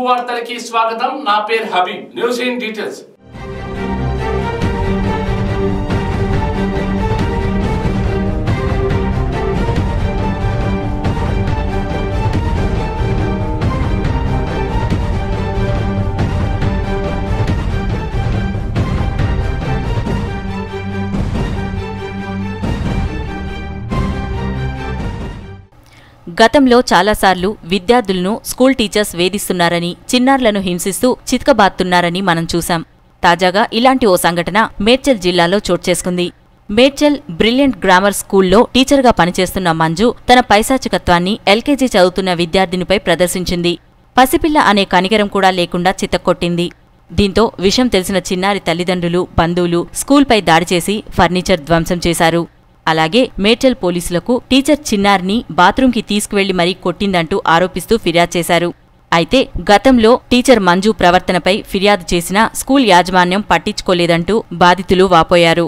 తెలుగు వార్తలకి స్వాగతం నా పేరు హబీబ్ న్యూస్ ఇన్ డీటెయిల్స్ గతంలో చాలాసార్లు విద్యార్థులను స్కూల్ టీచర్స్ వేధిస్తున్నారని చిన్నారులను హింసిస్తూ చితకబాత్తున్నారని మనం చూశాం. తాజాగా ఇలాంటి ఓ సంఘటన మేడ్చల్ జిల్లాలో చోటు చేసుకుంది. మేడ్చల్ బ్రిలియంట్ గ్రామర్ స్కూల్లో టీచర్గా పనిచేస్తున్న మంజు తన పైశాచికత్వాన్ని ఎల్కేజీ చదువుతున్న విద్యార్థినిపై ప్రదర్శించింది. పసిపిల్ల అనే కనికరం కూడా లేకుండా చిత్తకొట్టింది దీంతో విషయం తెలిసిన చిన్నారి తల్లిదండ్రులు బంధువులు స్కూల్పై దాడి చేసి ఫర్నిచర్ ధ్వంసం చేశారు. అలాగే మేడ్చల్ పోలీసులకు టీచర్ చిన్నారిని బాత్రూంకి తీసుకువెళ్ళి మరీ కొట్టిందంటూ ఆరోపిస్తూ ఫిర్యాదు చేశారు. అయితే గతంలో టీచర్ మంజు ప్రవర్తనపై ఫిర్యాదు చేసినా స్కూల్ యాజమాన్యం పట్టించుకోలేదంటూ బాధితులు వాపోయారు.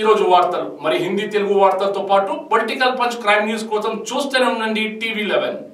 ఈరోజు ఈ రోజు వార్తలు. మరి హిందీ తెలుగు వార్తలతో పాటు పొలిటికల్ పంచ్ క్రైమ్ న్యూస్ కోసం చూస్తూనే ఉండండి టీవీ లెవెన్.